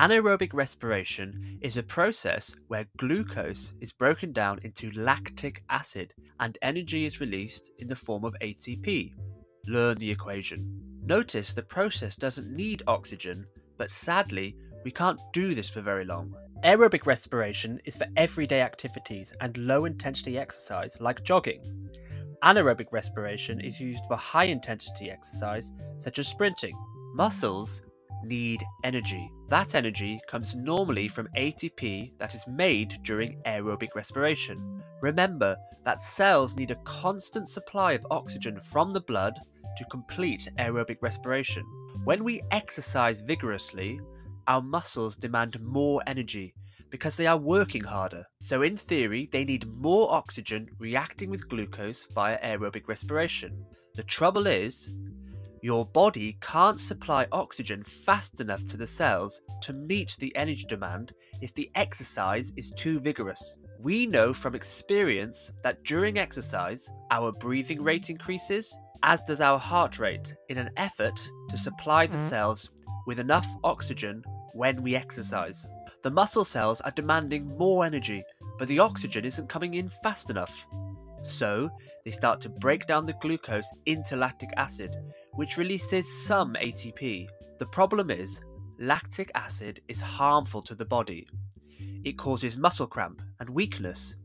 Anaerobic respiration is a process where glucose is broken down into lactic acid and energy is released in the form of ATP. Learn the equation. Notice the process doesn't need oxygen, but sadly, we can't do this for very long. Aerobic respiration is for everyday activities and low intensity exercise like jogging. Anaerobic respiration is used for high intensity exercise such as sprinting. Muscles need energy. That energy comes normally from ATP that is made during aerobic respiration. Remember that cells need a constant supply of oxygen from the blood to complete aerobic respiration. When we exercise vigorously, our muscles demand more energy because they are working harder. So, in theory, they need more oxygen reacting with glucose via aerobic respiration. The trouble is, your body can't supply oxygen fast enough to the cells to meet the energy demand if the exercise is too vigorous. We know from experience that during exercise, our breathing rate increases, as does our heart rate, in an effort to supply the mm-hmm. cells with enough oxygen when we exercise. The muscle cells are demanding more energy, but the oxygen isn't coming in fast enough. So, they start to break down the glucose into lactic acid, which releases some ATP. The problem is, lactic acid is harmful to the body. It causes muscle cramp and weakness.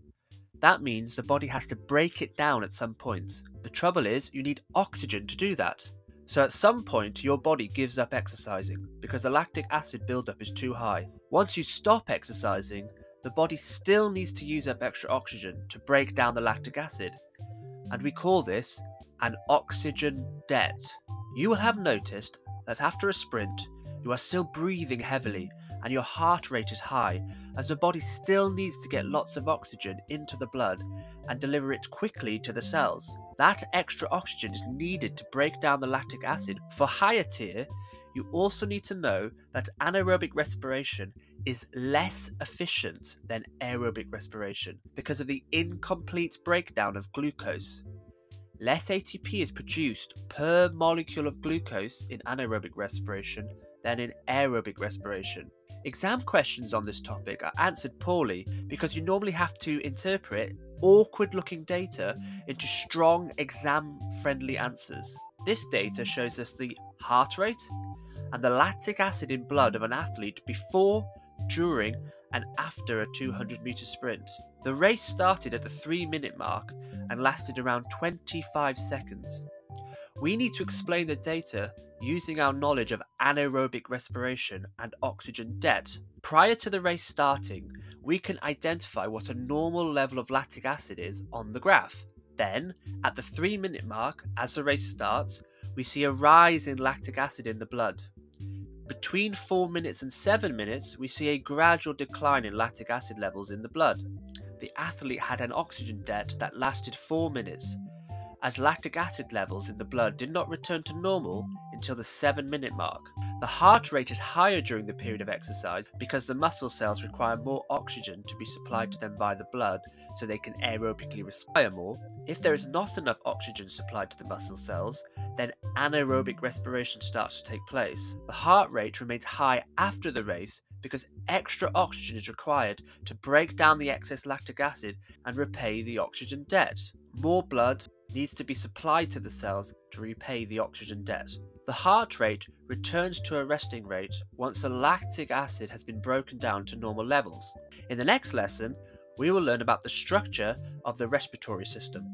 That means the body has to break it down at some point. The trouble is, you need oxygen to do that. So at some point, your body gives up exercising because the lactic acid buildup is too high. Once you stop exercising, the body still needs to use up extra oxygen to break down the lactic acid. And we call this an oxygen debt. You will have noticed that after a sprint, you are still breathing heavily and your heart rate is high, as the body still needs to get lots of oxygen into the blood and deliver it quickly to the cells. That extra oxygen is needed to break down the lactic acid. For higher tier, you also need to know that anaerobic respiration is less efficient than aerobic respiration because of the incomplete breakdown of glucose. Less ATP is produced per molecule of glucose in anaerobic respiration than in aerobic respiration. Exam questions on this topic are answered poorly because you normally have to interpret awkward looking data into strong exam friendly answers. This data shows us the heart rate and the lactic acid in blood of an athlete before, during, and after a 200 meter sprint. The race started at the 3 minute mark and lasted around 25 seconds. We need to explain the data using our knowledge of anaerobic respiration and oxygen debt. Prior to the race starting, we can identify what a normal level of lactic acid is on the graph. Then, at the 3 minute mark, as the race starts, we see a rise in lactic acid in the blood. Between 4 minutes and 7 minutes, we see a gradual decline in lactic acid levels in the blood. The athlete had an oxygen debt that lasted 4 minutes, as lactic acid levels in the blood did not return to normal until the 7 minute mark. The heart rate is higher during the period of exercise because the muscle cells require more oxygen to be supplied to them by the blood so they can aerobically respire more. If there is not enough oxygen supplied to the muscle cells, then anaerobic respiration starts to take place. The heart rate remains high after the race because extra oxygen is required to break down the excess lactic acid and repay the oxygen debt. More blood, needs to be supplied to the cells to repay the oxygen debt. The heart rate returns to a resting rate once the lactic acid has been broken down to normal levels. In the next lesson, we will learn about the structure of the respiratory system.